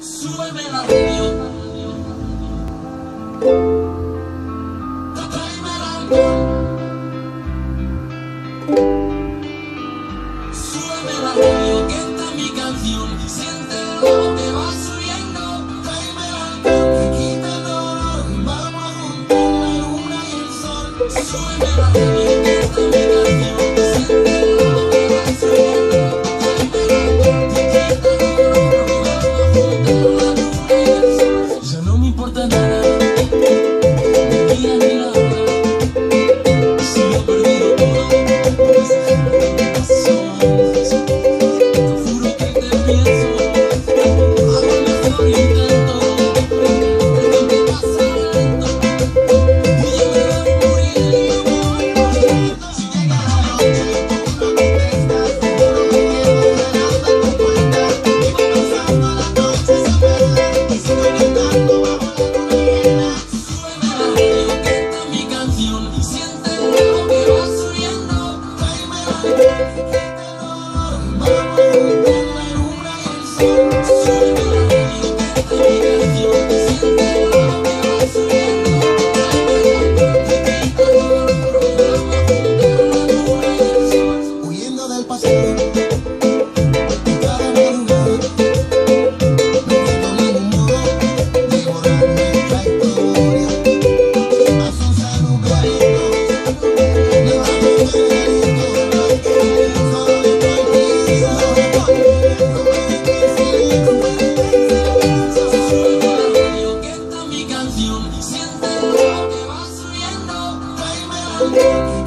súbeme la radio. Tráeme el alcohol. Súbeme la radio, que esta es mi canción. Siente el que va subiendo. Tráeme el alcohol, quita el dolor. Vamos a juntar la luna y el sol. Súbeme la radio. Música Siente lo que va subiendo, tráemelo.